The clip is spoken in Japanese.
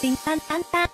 ピンパンパンパン。